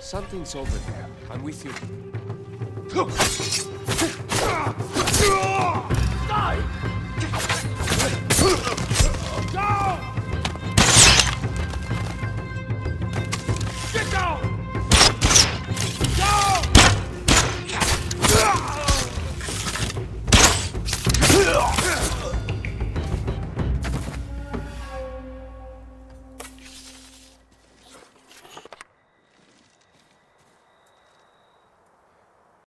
Something's over there. I'm with you.